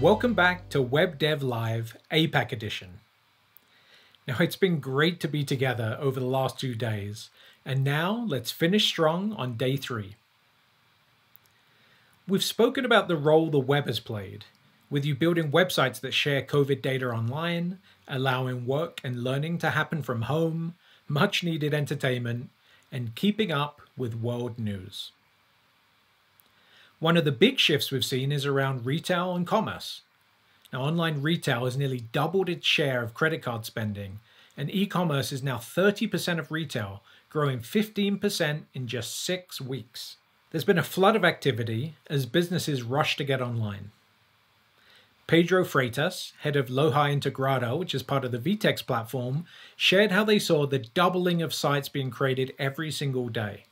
Welcome back to Web Dev Live APAC Edition. Now, it's been great to be together over the last two days, and now let's finish strong on day three. We've spoken about the role the web has played, with you building websites that share COVID data online, allowing work and learning to happen from home, much needed entertainment, and keeping up with world news. One of the big shifts we've seen is around retail and commerce. Now, online retail has nearly doubled its share of credit card spending, and e commerce is now 30% of retail, growing 15% in just six weeks. There's been a flood of activity as businesses rush to get online. Pedro Freitas, head of Loja Integrada, which is part of the Vtex platform, shared how they saw the doubling of sites being created every single day.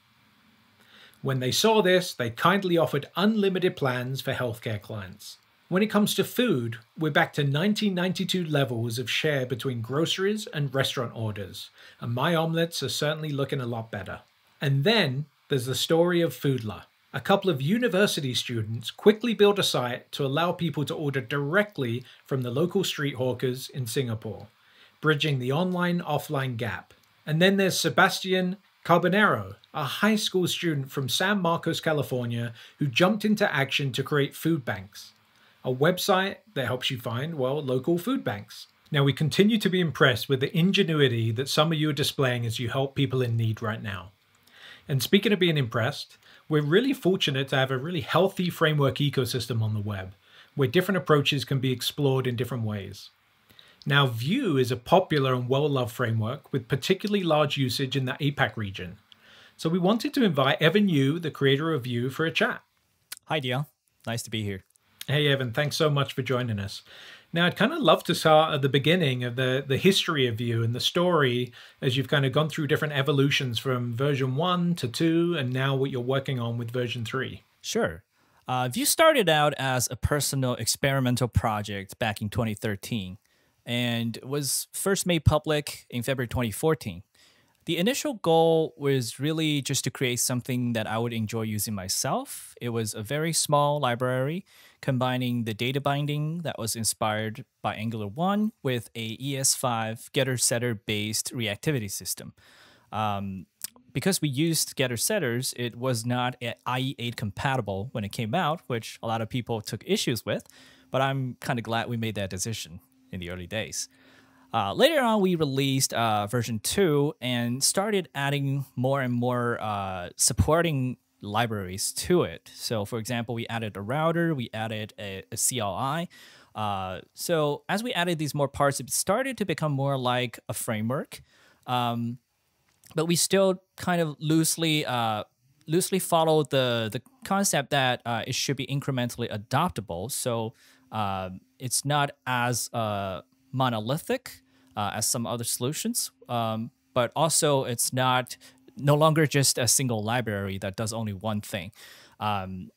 When they saw this, they kindly offered unlimited plans for healthcare clients. When it comes to food, we're back to 1992 levels of share between groceries and restaurant orders, and my omelets are certainly looking a lot better. And then there's the story of Foodler. A couple of university students quickly built a site to allow people to order directly from the local street hawkers in Singapore, bridging the online offline gap. And then there's Sebastian Carbonero, a high school student from San Marcos, California, who jumped into action to create food banks, a website that helps you find, well, local food banks. Now, we continue to be impressed with the ingenuity that some of you are displaying as you help people in need right now. And speaking of being impressed, we're really fortunate to have a really healthy framework ecosystem on the web, where different approaches can be explored in different ways. Now, Vue is a popular and well loved framework with particularly large usage in the APAC region. So we wanted to invite Evan You, the creator of Vue, for a chat. Hi, Dion. Nice to be here. Hey, Evan. Thanks so much for joining us. Now, I'd kind of love to start at the beginning of the, the history of Vue and the story as you've kind of gone through different evolutions from version 1 to 2 and now what you're working on with version 3. Sure. Uh, Vue started out as a personal experimental project back in 2013 and was first made public in February 2014. The initial goal was really just to create something that I would enjoy using myself. It was a very small library combining the data binding that was inspired by Angular 1 with a ES5 getter setter based reactivity system. Um, because we used getter setters, it was not IE8 compatible when it came out, which a lot of people took issues with. But I'm kind of glad we made that decision in the early days. Uh, later on, we released uh, version 2 and started adding more and more uh, supporting libraries to it. So, for example, we added a router, we added a, a CLI. Uh, so, as we added these more parts, it started to become more like a framework. Um, but we still kind of loosely uh, loosely follow the the concept that uh, it should be incrementally adoptable. So it's not as uh, monolithic uh, as some other solutions, um, but also it's not no longer just a single library that does only one thing. Um,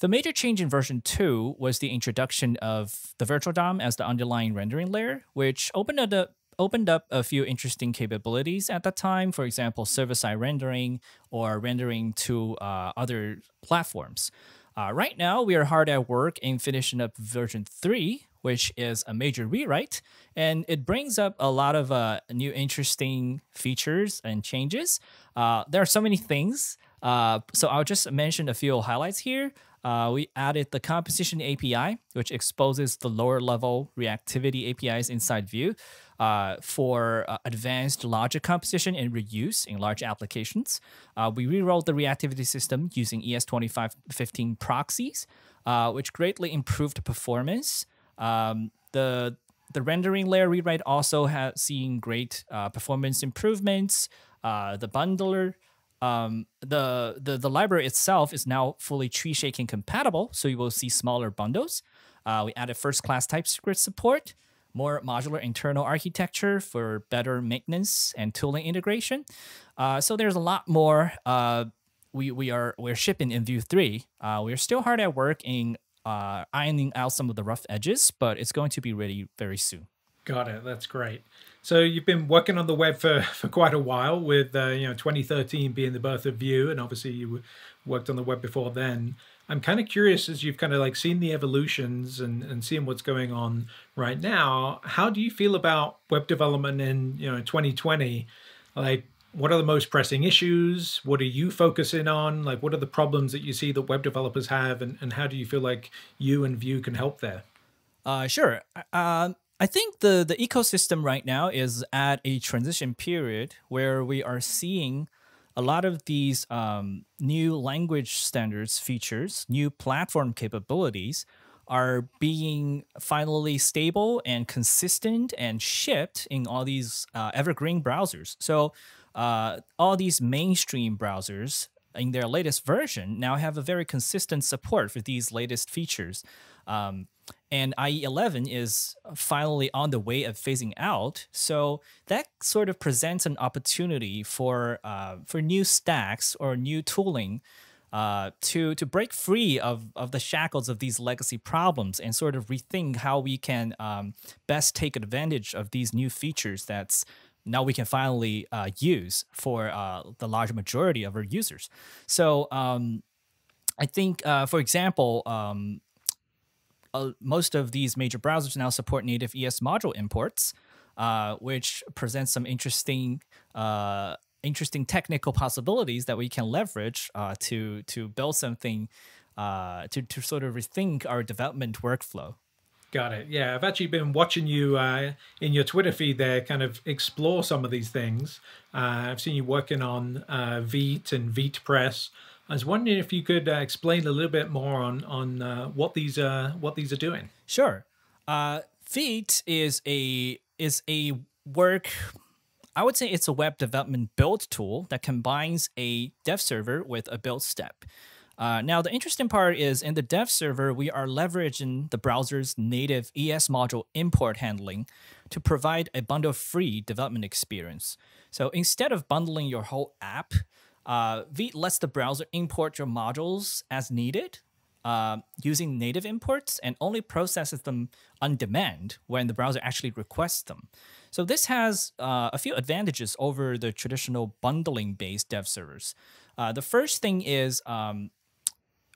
the major change in version 2 was the introduction of the virtual DOM as the underlying rendering layer, which opened up, opened up a few interesting capabilities at that time. For example, server-side rendering or rendering to uh, other platforms. Uh, right now, we are hard at work in finishing up version 3, which is a major rewrite, and it brings up a lot of uh, new interesting features and changes. Uh, there are so many things, uh, so I'll just mention a few highlights here. Uh, we added the composition API, which exposes the lower level reactivity APIs inside Vue uh, for uh, advanced logic composition and reuse in large applications. Uh, we rewrote the reactivity system using ES2015 proxies, uh, which greatly improved performance. Um, the the rendering layer rewrite also has seen great uh, performance improvements. The bundler um, the, the the library itself is now fully tree shaking compatible, so you will see smaller bundles. Uh, we added first class TypeScript support more modular internal architecture for better maintenance and tooling integration. Uh, so there's a lot more uh, we, we are we're shipping in Vue 3. Uh, we're still hard at work in uh, ironing out some of the rough edges, but it's going to be ready very soon. Got it. That's great. So you've been working on the web for, for quite a while, with uh, you know 2013 being the birth of Vue, and obviously you worked on the web before then. I'm kind of curious as you've kind of like seen the evolutions and, and seeing what's going on right now. How do you feel about web development in you know 2020? Like, what are the most pressing issues? What are you focusing on? Like, what are the problems that you see that web developers have, and, and how do you feel like you and Vue can help there? Uh, sure. Uh, I think the the ecosystem right now is at a transition period where we are seeing a lot of these um, new language standards features, new platform capabilities are being finally stable and consistent and shipped in all these uh, evergreen browsers. So uh, all these mainstream browsers in their latest version now have a very consistent support for these latest features. Um, and IE11 is finally on the way of phasing out. So that sort of presents an opportunity for uh, for new stacks or new tooling uh, to to break free of, of the shackles of these legacy problems and sort of rethink how we can um, best take advantage of these new features that's now we can finally uh, use for uh, the large majority of our users. So um, I think, uh, for example, um, uh, most of these major browsers now support native ES module imports, uh, which presents some interesting uh, interesting technical possibilities that we can leverage uh, to to build something uh, to to sort of rethink our development workflow. Got it. Yeah, I've actually been watching you uh, in your Twitter feed there, kind of explore some of these things. I've seen you working on Vite and VitePress. I was wondering if you could uh, explain a little bit more on on uh, what these uh, what these are doing. Sure. Uh, Vite is a is a work. I would say it's a web development build tool that combines a dev server with a build step. Uh, now, the interesting part is in the dev server, we are leveraging the browser's native ES module import handling to provide a bundle free development experience. So instead of bundling your whole app, uh, Vite lets the browser import your modules as needed uh, using native imports and only processes them on demand when the browser actually requests them. So this has uh, a few advantages over the traditional bundling-based dev servers. Uh, the first thing is um,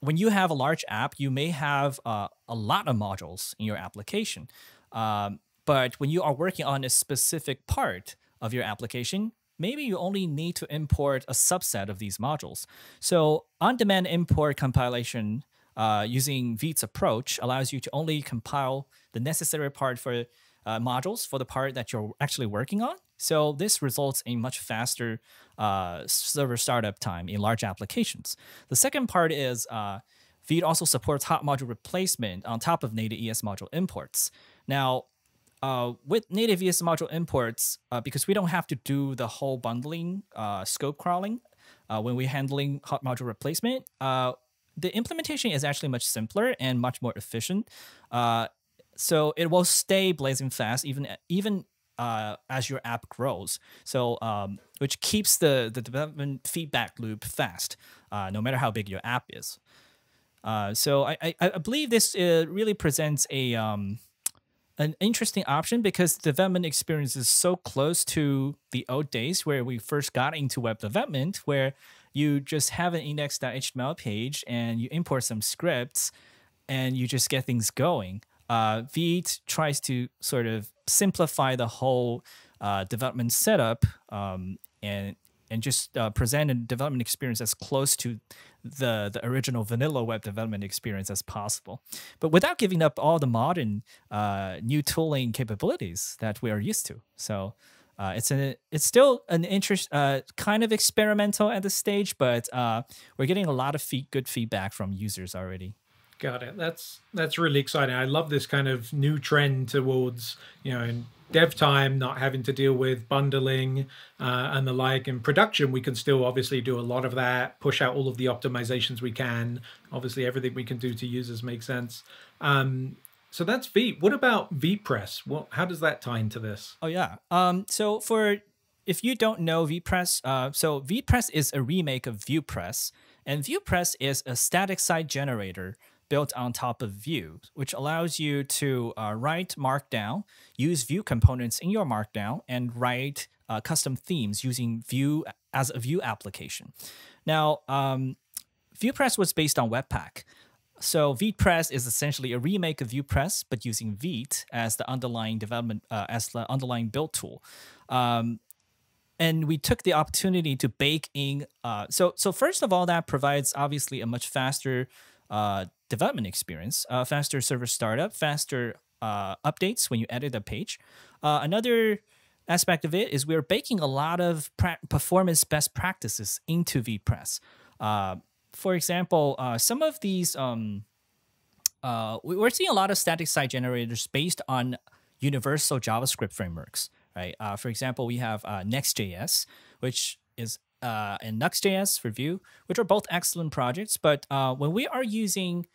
when you have a large app, you may have uh, a lot of modules in your application. Um, but when you are working on a specific part of your application, maybe you only need to import a subset of these modules. So on-demand import compilation uh, using Vite's approach allows you to only compile the necessary part for uh, modules for the part that you're actually working on. So this results in much faster uh, server startup time in large applications. The second part is uh, Vite also supports hot module replacement on top of native ES module imports. Now, uh, with native ES module imports, uh, because we don't have to do the whole bundling uh, scope crawling uh, when we're handling hot module replacement, uh, the implementation is actually much simpler and much more efficient. So it will stay blazing fast even even as your app grows. So um, which keeps the the development feedback loop fast, no matter how big your app is. so I, I, I believe this really presents a um, an interesting option because development experience is so close to the old days where we first got into web development, where you just have an index.html page and you import some scripts and you just get things going. Uh, tries to sort of simplify the whole uh, development setup um, and and just uh, present a development experience as close to the the original vanilla web development experience as possible, but without giving up all the modern uh, new tooling capabilities that we are used to. So. Uh, it's an it's still an interest uh, kind of experimental at this stage, but uh, we're getting a lot of fee- good feedback from users already. Got it. That's that's really exciting. I love this kind of new trend towards you know dev time, not having to deal with bundling uh, and the like. In production, we can still obviously do a lot of that, push out all of the optimizations we can. Obviously, everything we can do to users makes sense. Um, so that's Vite. What about VitePress? What, how does that tie into this? Oh yeah. Um, so for if you don't know VitePress, uh, so VitePress is a remake of VuePress, and VuePress is a static site generator built on top of Vue, which allows you to uh, write Markdown, use Vue components in your Markdown, and write uh, custom themes using Vue as a Vue application. Now, um, VuePress was based on Webpack. So VitePress is essentially a remake of VuePress, but using Vite as the underlying development, uh, as the underlying build tool. Um, and we took the opportunity to bake in. Uh, so, so first of all, that provides obviously a much faster uh, development experience, uh, faster server startup, faster uh, updates when you edit a page. Uh, another aspect of it is we're baking a lot of performance best practices into VitePress. Uh, for example, uh, some of these, um, uh, we're seeing a lot of static site generators based on universal JavaScript frameworks, right? Uh, for example, we have uh, Next.js, which is uh, and Nuxt.js for Vue, which are both excellent projects. But when we are using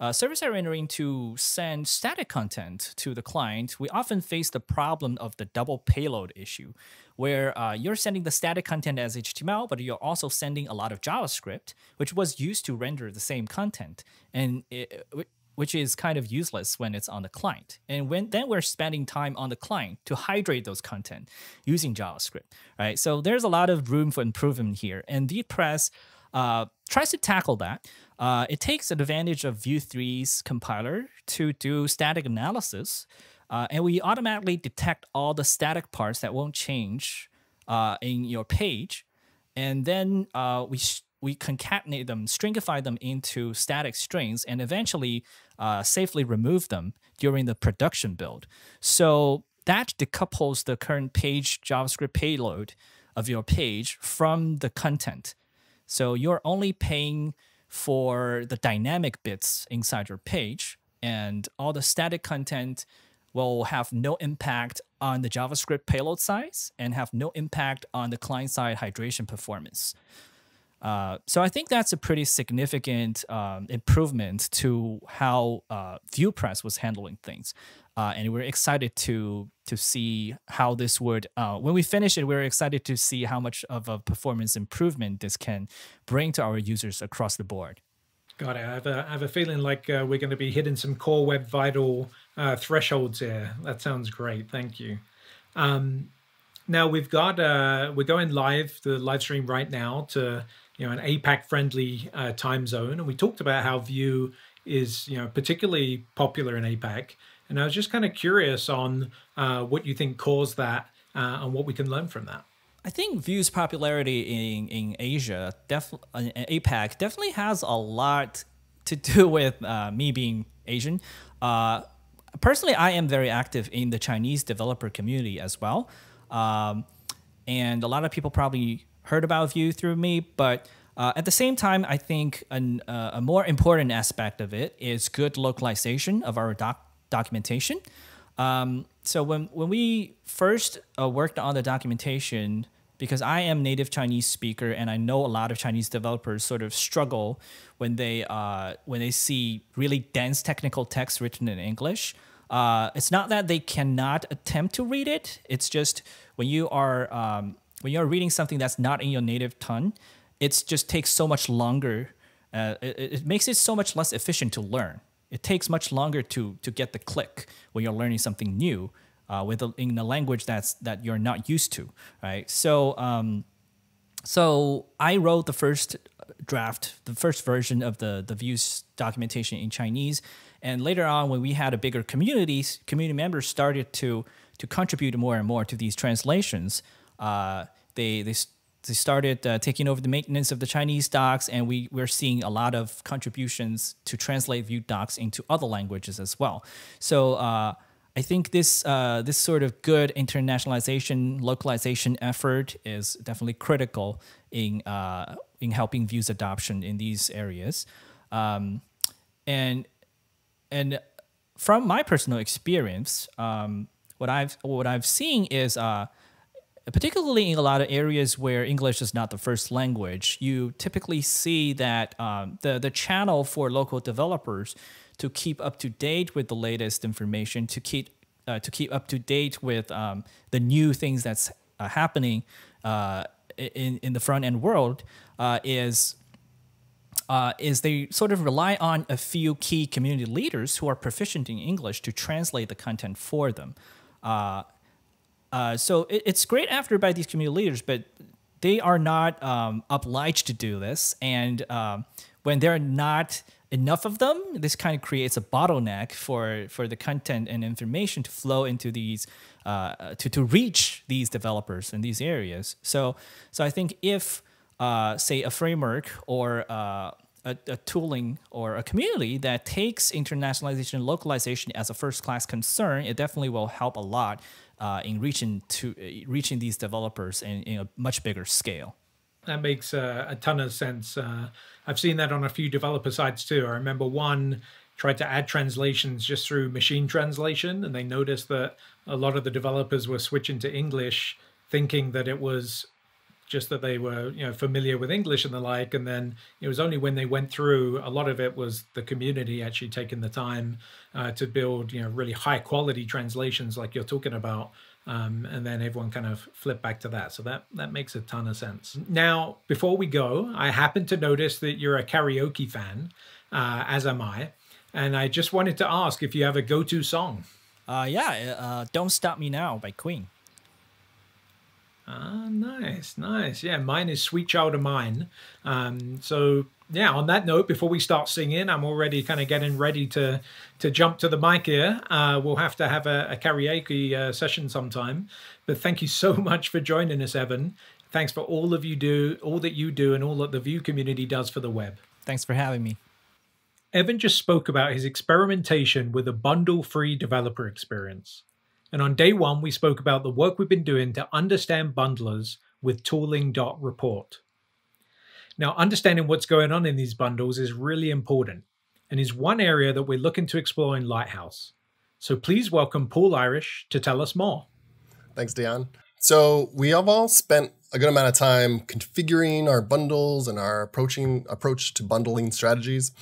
uh, server-side rendering to send static content to the client, we often face the problem of the double payload issue, where uh, you're sending the static content as HTML, but you're also sending a lot of JavaScript, which was used to render the same content, and it, which is kind of useless when it's on the client. And when then we're spending time on the client to hydrate those content using JavaScript, right? So there's a lot of room for improvement here, and VitePress uh, tries to tackle that. Uh, it takes advantage of Vue 3's compiler to do static analysis, uh, and we automatically detect all the static parts that won't change uh, in your page, and then uh, we we concatenate them, stringify them into static strings, and eventually uh, safely remove them during the production build. So that decouples the current page JavaScript payload of your page from the content. So you're only paying for the dynamic bits inside your page, and all the static content will have no impact on the JavaScript payload size and have no impact on the client side hydration performance. Uh, so I think that's a pretty significant um, improvement to how uh, VuePress was handling things, uh, and we're excited to to see how this would. Uh, when we finish it, we're excited to see how much of a performance improvement this can bring to our users across the board. Got it. I have a, I have a feeling like uh, we're going to be hitting some core web vital uh, thresholds here. That sounds great. Thank you. Um, now we've got we're going live the live stream right now to you know an APAC friendly uh, time zone, and we talked about how Vue is you know particularly popular in APAC. And I was just kind of curious on uh, what you think caused that uh, and what we can learn from that. I think Vue's popularity in in Asia, definitely uh, APAC, definitely has a lot to do with uh, me being Asian. Uh, personally, I am very active in the Chinese developer community as well, um, and a lot of people probably heard about Vue through me, but uh, at the same time, I think an, uh, a more important aspect of it is good localization of our doc documentation. Um, so when when we first uh, worked on the documentation, because I am native Chinese speaker and I know a lot of Chinese developers sort of struggle when they uh, when they see really dense technical text written in English. Uh, it's not that they cannot attempt to read it. It's just when you are um, when you're reading something that's not in your native tongue, it just takes so much longer. Uh, it, it makes it so much less efficient to learn. It takes much longer to to get the click when you're learning something new uh, with a, in a language that's that you're not used to, right? So um, so I wrote the first draft, the first version of the the Vue's documentation in Chinese, and later on when we had a bigger community, community members started to to contribute more and more to these translations. Uh, they they they started uh, taking over the maintenance of the Chinese docs, and we we're seeing a lot of contributions to translate Vue docs into other languages as well. So uh, I think this uh, this sort of good internationalization localization effort is definitely critical in uh, in helping Vue's adoption in these areas, um, and and from my personal experience, um, what I've what I've seen is uh, particularly in a lot of areas where English is not the first language, you typically see that um, the, the channel for local developers to keep up to date with the latest information, to keep, uh, to keep up to date with um, the new things that's uh, happening uh, in, in the front end world uh, is uh, is they sort of rely on a few key community leaders who are proficient in English to translate the content for them. Uh, uh, so it, it's great after by these community leaders, but they are not um, obliged to do this. And um, when there are not enough of them, this kind of creates a bottleneck for for the content and information to flow into these uh, to to reach these developers in these areas. So so I think if uh, say a framework or uh, a, a, tooling or a community that takes internationalization and localization as a first class concern, it definitely will help a lot uh, in reaching to uh, reaching these developers in, in, a much bigger scale. That makes uh, a ton of sense. Uh, I've seen that on a few developer sites too. I remember one tried to add translations just through machine translation, and they noticed that a lot of the developers were switching to English, thinking that it was just that they were you know familiar with English and the like. And then it was only when they went through a lot of it was the community actually taking the time uh, to build you know really high quality translations like you're talking about. Um, and then everyone kind of flipped back to that. So that that makes a ton of sense. Now, before we go, I happen to notice that you're a karaoke fan, uh, as am I, and I just wanted to ask if you have a go-to song. Uh, yeah, uh, "Don't Stop Me Now" by Queen. Ah, nice, nice. Yeah, mine is Sweet Child of Mine. Um, so yeah, on that note, before we start singing, I'm already kind of getting ready to to jump to the mic here. Uh, we'll have to have a, a karaoke uh, session sometime. But thank you so much for joining us, Evan. Thanks for all of you do, all that you do, and all that the Vue community does for the web. Thanks for having me. Evan just spoke about his experimentation with a bundle-free developer experience. And on day one, we spoke about the work we've been doing to understand bundlers with tooling.report. Now, understanding what's going on in these bundles is really important and is one area that we're looking to explore in Lighthouse. So please welcome Paul Irish to tell us more. Thanks, Dion. So we have all spent a good amount of time configuring our bundles and our approaching approach to bundling strategies.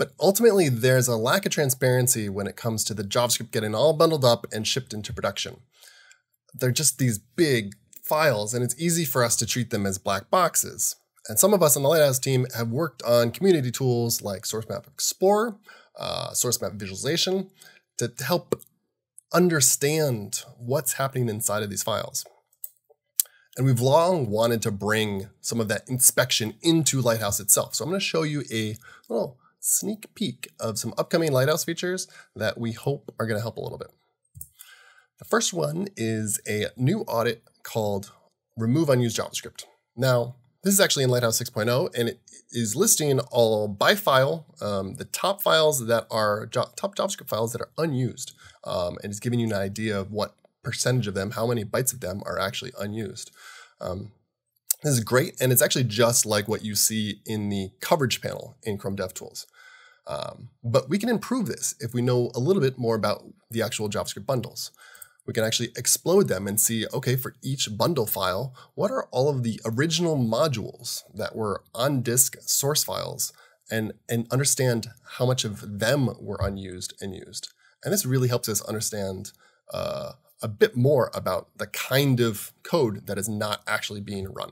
But ultimately, there's a lack of transparency when it comes to the JavaScript getting all bundled up and shipped into production. They're just these big files, and it's easy for us to treat them as black boxes. And some of us on the Lighthouse team have worked on community tools like SourceMap Explorer, uh, SourceMap Visualization, to help understand what's happening inside of these files. And we've long wanted to bring some of that inspection into Lighthouse itself. So I'm going to show you a little sneak peek of some upcoming Lighthouse features that we hope are going to help a little bit. The first one is a new audit called Remove Unused JavaScript. Now, this is actually in Lighthouse 6.0, and it is listing all by file, um, the top files that are top JavaScript files that are unused, um, and it's giving you an idea of what percentage of them, how many bytes of them are actually unused. Um, this is great, and it's actually just like what you see in the coverage panel in Chrome DevTools. Um, but we can improve this if we know a little bit more about the actual JavaScript bundles. We can actually explode them and see, okay, for each bundle file, what are all of the original modules that were on disk source files and, and understand how much of them were unused and used. And this really helps us understand uh, a bit more about the kind of code that is not actually being run.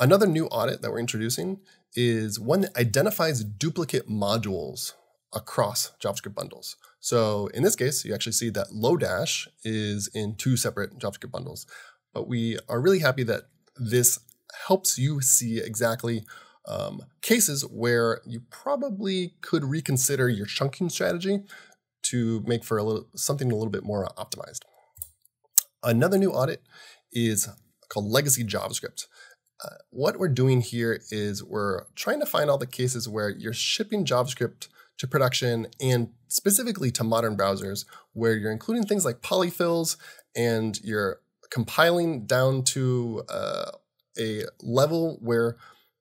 Another new audit that we're introducing is one that identifies duplicate modules across JavaScript bundles. So in this case, you actually see that Lodash is in two separate JavaScript bundles. But we are really happy that this helps you see exactly um, cases where you probably could reconsider your chunking strategy to make for a little, something a little bit more optimized. Another new audit is called Legacy JavaScript. What we're doing here is we're trying to find all the cases where you're shipping JavaScript to production and specifically to modern browsers where you're including things like polyfills and you're compiling down to uh, a level where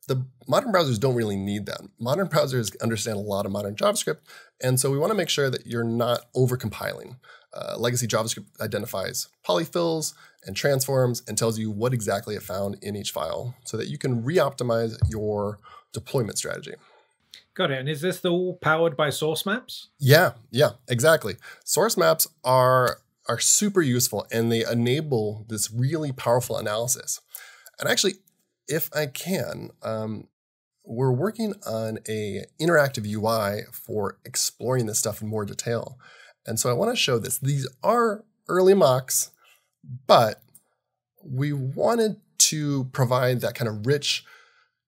the modern browsers don't really need that. Modern browsers understand a lot of modern JavaScript, and so we want to make sure that you're not overcompiling. Uh, legacy JavaScript identifies polyfills and transforms and tells you what exactly it found in each file so that you can re-optimize your deployment strategy. Got it. And is this all powered by source maps? Yeah, yeah, exactly. Source maps are are super useful and they enable this really powerful analysis. And actually, if I can, um, we're working on a interactive UI for exploring this stuff in more detail. And so I want to show this. These are early mocks, but we wanted to provide that kind of rich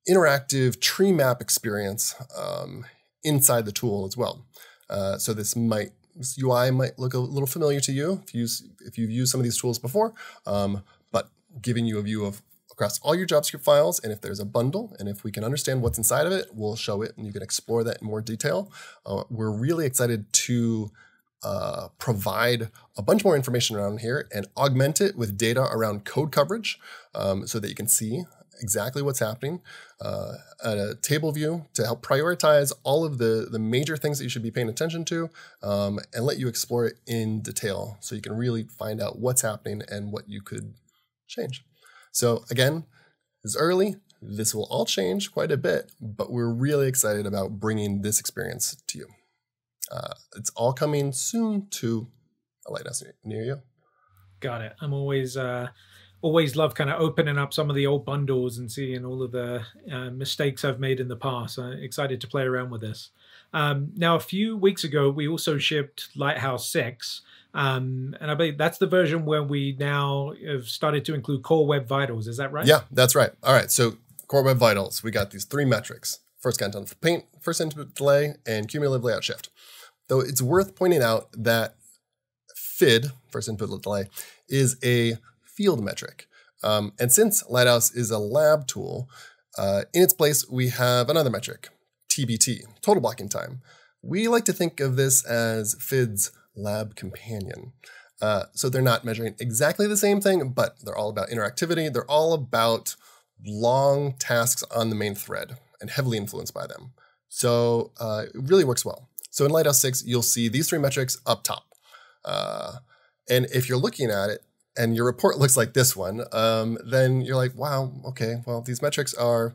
interactive tree map experience um, inside the tool as well. Uh, so this might this UI might look a little familiar to you if you if you've used some of these tools before, um, but giving you a view of across all your JavaScript files, and if there's a bundle, and if we can understand what's inside of it, we'll show it, and you can explore that in more detail. Uh, we're really excited to uh, provide a bunch more information around here and augment it with data around code coverage um, so that you can see exactly what's happening, uh, a table view to help prioritize all of the, the major things that you should be paying attention to um, and let you explore it in detail so you can really find out what's happening and what you could change. So again, it's early. This will all change quite a bit, but we're really excited about bringing this experience to you. Uh, it's all coming soon to a lighthouse near you. Got it. I'm always uh, always love kind of opening up some of the old bundles and seeing all of the uh, mistakes I've made in the past. I'm excited to play around with this. Um, now, a few weeks ago, we also shipped Lighthouse 6. Um, and I believe that's the version where we now have started to include Core Web Vitals. Is that right? Yeah, that's right. All right. So, Core Web Vitals, we got these three metrics first contentful paint, first input delay, and cumulative layout shift. Though it's worth pointing out that FID, first input delay, is a field metric. Um, and since Lighthouse is a lab tool, uh, in its place, we have another metric, TBT, total blocking time. We like to think of this as FID's lab companion. Uh, so they're not measuring exactly the same thing, but they're all about interactivity. They're all about long tasks on the main thread and heavily influenced by them. So uh, it really works well. So in Lighthouse 6, you'll see these three metrics up top. Uh, and if you're looking at it, and your report looks like this one, um, then you're like, wow, okay, well, these metrics are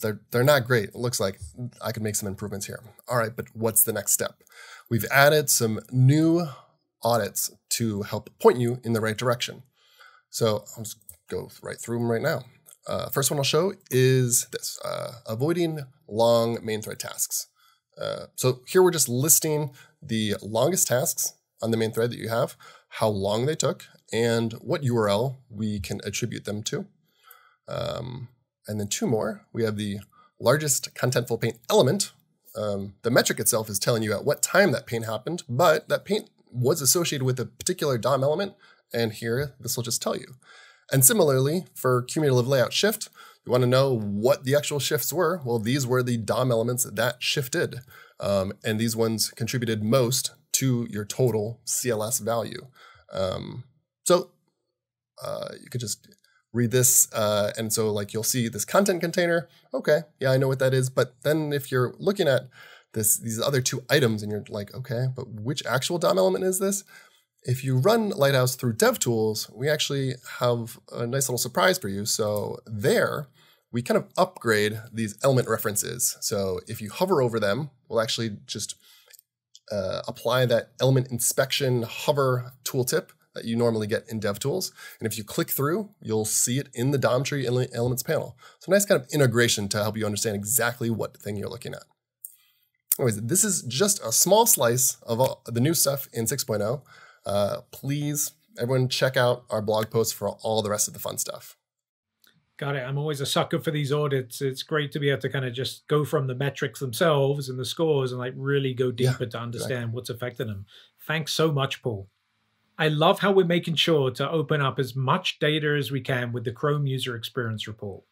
they're they're not great. It looks like I could make some improvements here. All right, but what's the next step? We've added some new audits to help point you in the right direction. So I'll just go right through them right now. Uh, first one I'll show is this, uh, avoiding long main thread tasks. Uh, so here we're just listing the longest tasks on the main thread that you have, how long they took, and what URL we can attribute them to. Um, and then two more. We have the largest contentful paint element. Um, the metric itself is telling you at what time that paint happened, but that paint was associated with a particular DOM element, and here this will just tell you. And similarly, for cumulative layout shift, you want to know what the actual shifts were. Well, these were the DOM elements that shifted, um, and these ones contributed most to your total CLS value. Um, so uh, you could just read this, uh, and so like you'll see this content container. Okay, yeah, I know what that is. But then if you're looking at this these other two items, and you're like, okay, but which actual DOM element is this? If you run Lighthouse through DevTools, we actually have a nice little surprise for you. So there, we kind of upgrade these element references. So if you hover over them, we'll actually just uh, apply that element inspection hover tooltip that you normally get in DevTools. And if you click through, you'll see it in the DOM tree elements panel. So nice kind of integration to help you understand exactly what thing you're looking at. Anyways, this is just a small slice of the new stuff in 6.0. Uh, please, everyone check out our blog post for all the rest of the fun stuff. Got it. I'm always a sucker for these audits. It's great to be able to kind of just go from the metrics themselves and the scores and like really go deeper yeah, to understand right. what's affecting them. Thanks so much, Paul. I love how we're making sure to open up as much data as we can with the Chrome User Experience Report.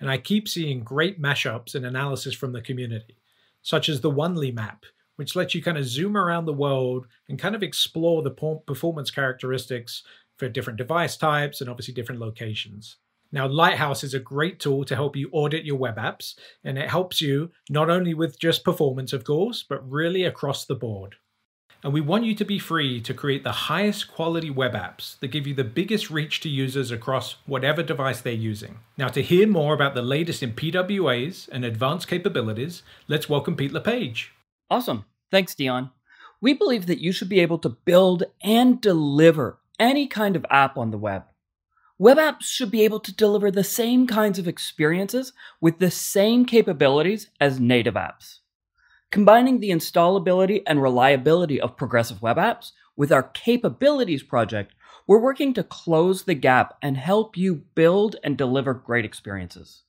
And I keep seeing great mashups and analysis from the community, such as the Onely map, which lets you kind of zoom around the world and kind of explore the performance characteristics for different device types and obviously different locations. Now, Lighthouse is a great tool to help you audit your web apps, and it helps you not only with just performance, of course, but really across the board. And we want you to be free to create the highest quality web apps that give you the biggest reach to users across whatever device they're using. Now, to hear more about the latest in PWAs and advanced capabilities, let's welcome Pete LePage. Awesome. Thanks, Dion. We believe that you should be able to build and deliver any kind of app on the web. Web apps should be able to deliver the same kinds of experiences with the same capabilities as native apps. Combining the installability and reliability of progressive web apps with our capabilities project, we're working to close the gap and help you build and deliver great experiences.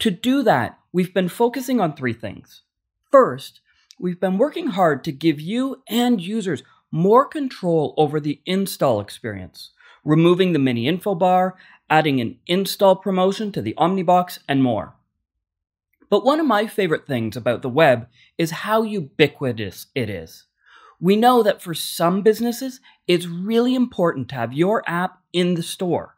To do that, we've been focusing on three things. First, we've been working hard to give you and users more control over the install experience, removing the mini info bar, adding an install promotion to the Omnibox, and more. But one of my favorite things about the web is how ubiquitous it is. We know that for some businesses, it's really important to have your app in the store.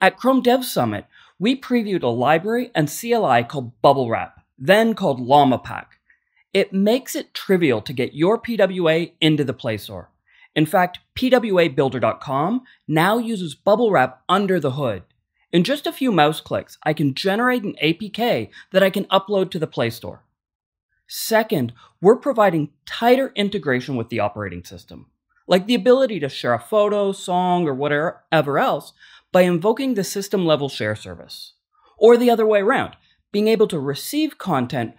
At Chrome Dev Summit, we previewed a library and CLI called Bubblewrap, then called Llama Pack. It makes it trivial to get your PWA into the Play Store. In fact, PWABuilder.com now uses Bubblewrap under the hood. In just a few mouse clicks, I can generate an APK that I can upload to the Play Store. Second, we're providing tighter integration with the operating system, like the ability to share a photo, song, or whatever else by invoking the system level share service. Or the other way around, being able to receive content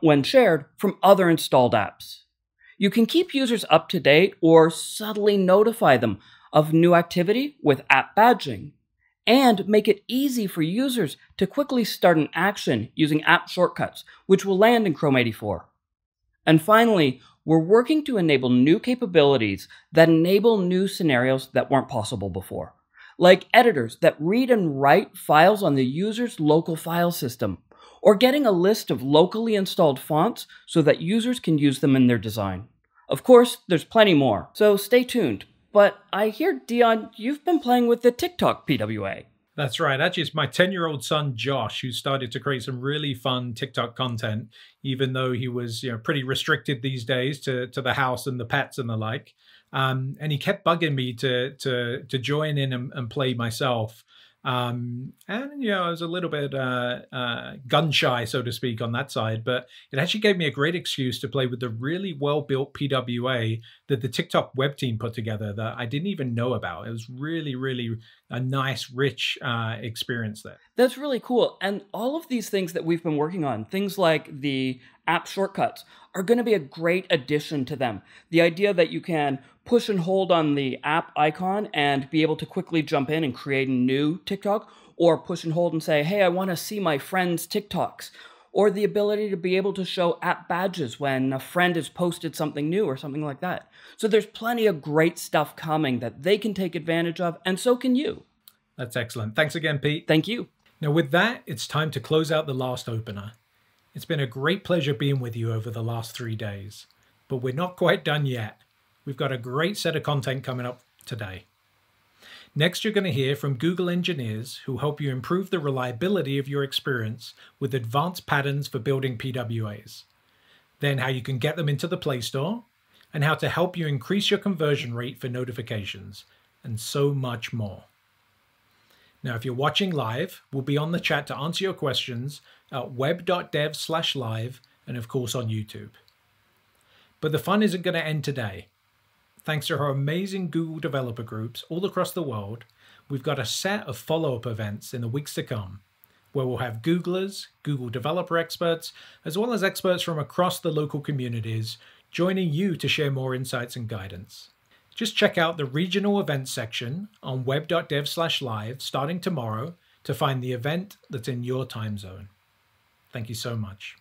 when shared from other installed apps. You can keep users up to date or subtly notify them of new activity with app badging and make it easy for users to quickly start an action using app shortcuts, which will land in Chrome 84. And finally, we're working to enable new capabilities that enable new scenarios that weren't possible before, like editors that read and write files on the user's local file system, or getting a list of locally installed fonts so that users can use them in their design. Of course, there's plenty more, so stay tuned. But I hear, Dion, you've been playing with the TikTok PWA. That's right. Actually, it's my 10 year old son, Josh, who started to create some really fun TikTok content, even though he was you know, pretty restricted these days to, to the house and the pets and the like. Um, and he kept bugging me to, to, to join in and, and play myself. Um, and you know, I was a little bit uh, uh, gun shy, so to speak, on that side. But it actually gave me a great excuse to play with the really well built PWA that the TikTok web team put together that I didn't even know about. It was really, really a nice, rich uh, experience there. That's really cool. And all of these things that we've been working on, things like the app shortcuts, are going to be a great addition to them. The idea that you can push and hold on the app icon and be able to quickly jump in and create a new TikTok, or push and hold and say, hey, I want to see my friend's TikToks, or the ability to be able to show app badges when a friend has posted something new or something like that. So there's plenty of great stuff coming that they can take advantage of, and so can you. That's excellent. Thanks again, Pete. Thank you. Now, with that, it's time to close out the last opener. It's been a great pleasure being with you over the last three days, but we're not quite done yet. We've got a great set of content coming up today. Next, you're going to hear from Google engineers who help you improve the reliability of your experience with advanced patterns for building PWAs. Then, how you can get them into the Play Store, and how to help you increase your conversion rate for notifications, and so much more. Now, if you're watching live, we'll be on the chat to answer your questions at web.dev/live and of course on YouTube. But the fun isn't going to end today. Thanks to our amazing Google developer groups all across the world, we've got a set of follow up events in the weeks to come, where we'll have Googlers, Google developer experts, as well as experts from across the local communities joining you to share more insights and guidance. Just check out the regional events section on web.dev/live starting tomorrow to find the event that's in your time zone. Thank you so much.